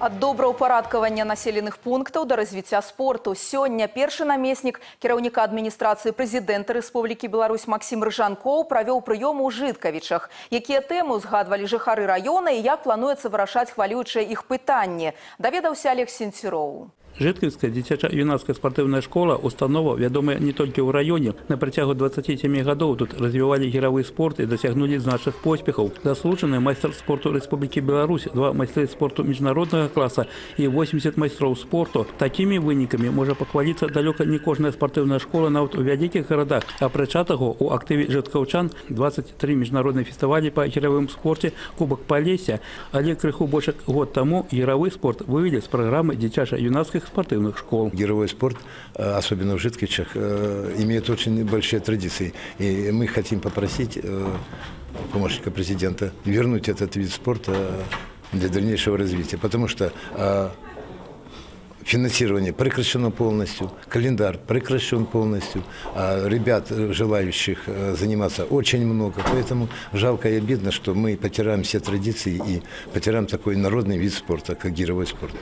Ад добраўпарадкавання населеных пунктаў да развіцця спорту. Сёння першы намеснік кіраўніка адміністрацыі прэзідэнта Рэспублікі Беларусь Максім Рыжанкоў правёў прыём у жыткавічах. Якія тэмы узгадвалі жыхары раёна і як плануецца вырашаць хвалюючыя іх пытанні, даведаўся Олег Сенціроў. Жытківская дзіцяча-юнацкая спартыўная школа установа вядомая не толькі ў раёне на працягу 27 гадоў тут развівалі гіравы спорт і дасягнулі значных поспехаў заслужаны майстар спорту Рэспублікі Беларусь два майстры спорту міжнароднага класа і 80 майстроў спорту такімі вынікамі можа пахваліцца далёка не кожная спартыўная школа нават у вялікіх гарадах апрача таго у актыве жыткаўчан 23 міжнародныя фестывалі па гіравым спорце кубак палеся але крыху больш год таму гіравы спорт вывелі з праграмы дзіцяча-юнацкіх спортивных школ. Геровой спорт, э, особенно в Житкичах, э, имеет очень большие традиции. И мы хотим попросить э, помощника президента вернуть этот вид спорта для дальнейшего развития. Потому что финансирование прекращено полностью, календарь прекращен полностью, а ребят, желающих заниматься, очень много. Поэтому жалко и обидно, что мы потеряем все традиции и потеряем такой народный вид спорта, как гировой спорт.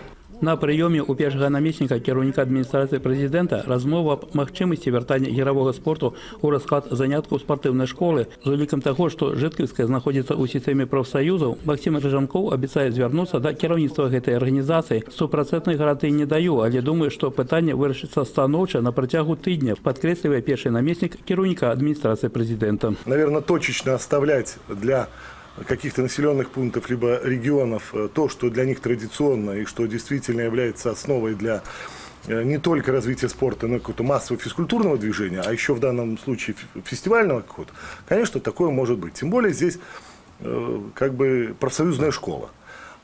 На прыёме ў першага намесніка кіраўніка адміністрацыі прэзідэнта размова аб магчымасці вяртання гіравога спорту ў расклад заняткаў спартыўнай школы з улікам таго, што жыткавская знаходзіцца ў сістэме прафсаюзаў, Максім Рыжанкоў абяцае звярнуцца да кіраўніцтва гэтай арганізацыі. Стопрацэнтнай гараты не даю, але думаю, што пытанне вырашыцца станоўча на працягу тыдня, падкрэслівае першы намеснік кіраўніка адміністрацыі прэзідэнта. Наверное, точечно оставлять для каких-то населенных пунктов либо регионов э, то, что для них традиционно и что действительно является основой для э, не только развития спорта, но и какого-то массового физкультурного движения, а еще в данном случае фестивального какого-то, конечно, такое может быть. Тем более здесь э, как бы профсоюзная школа.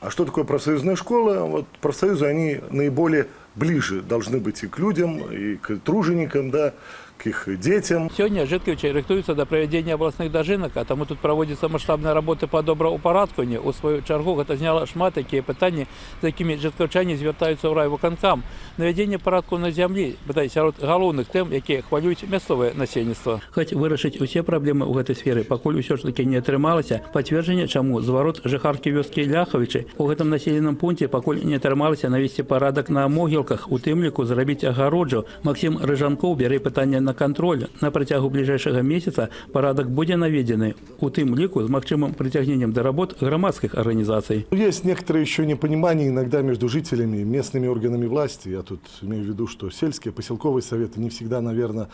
А что такое профсоюзная школа? Вот профсоюзы, они наиболее ближе должны быть и к людям, и к труженикам, да, к их детям. Сегодня жыткавічы рыхтуюцца да правядзення абласных дажынак, а таму тут праводзіцца маштабная работа па добраўпарадкаванні. У сваю чаргу гэта зняла шмат такія пытанні, з якімі жыткаўчане звяртаюцца ў райвыканкам. Навядзенне парадку на зямлі, бадай сярод галоўных тэм, якія хвалююць мясцовае насельніцтва. Хоць вырашыць усе праблемы ў гэтай сферы пакуль усё ж такі не атрымалася. Пацверджанне, чаму зварот жыхаркі вёскі Ляхавічы у гэтым населеным пункце пакуль не атрымалася навесці парадак на могілках, у тым ліку зрабіць агароджу. Максім Рыжанкоў бярэ пытанне на контроль на працягу бліжэйшага месяца парадак будзе наведзены у тым ліку з магчымым прыцягненнем да работ грамадскіх арганізацый есть некоторые еще непонимание иногда между жителями местными органами власти я тут имею в виду что сельские поселковые советы не всегда наверное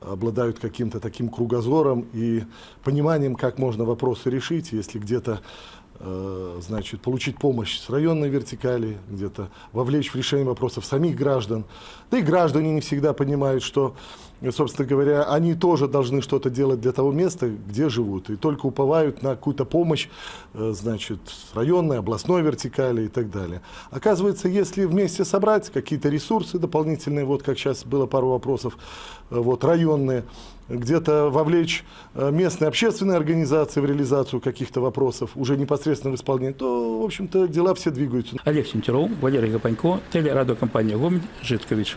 обладают каким-то таким кругозором и пониманием, как можно вопросы решить, если где-то Э, значит, получить помощь с районной вертикали, где-то вовлечь в решение вопросов самих граждан. Да и граждане не всегда понимают, что, собственно говоря, они тоже должны что-то делать для того места, где живут. И только уповают на какую-то помощь, э, значит, районной, областной вертикали и так далее. Оказывается, если вместе собрать какие-то ресурсы дополнительные, вот как сейчас было пару вопросов, э, вот районные, где-то вовлечь местные общественные организации в реализацию каких-то вопросов, уже непосредственно в исполнении, то, в общем-то, дела все двигаются. Олег Сентеров, Валерий Гапанько, телерадиокомпания «Гомель», Житкович.